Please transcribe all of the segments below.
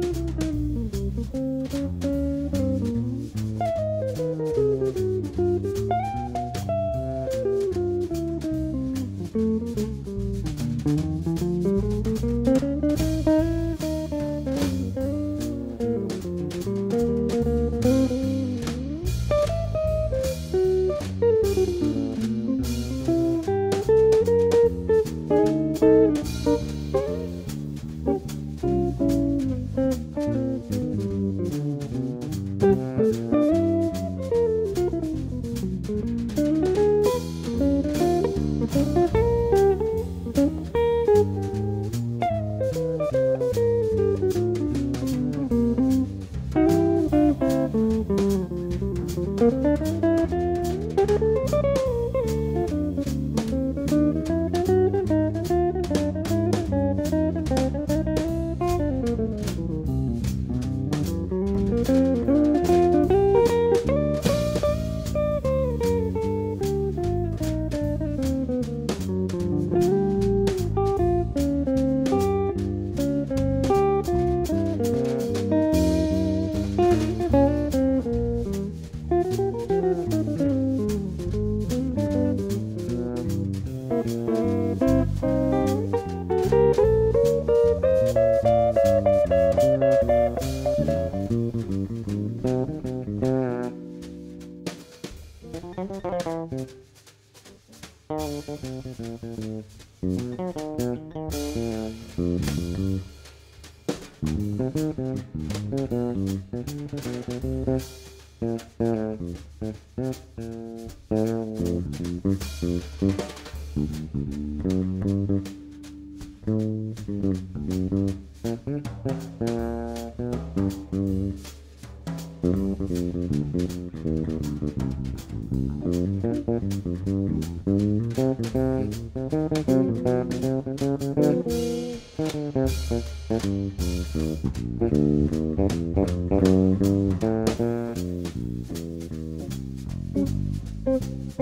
Bye. Música Thank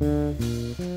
Mm-hmm.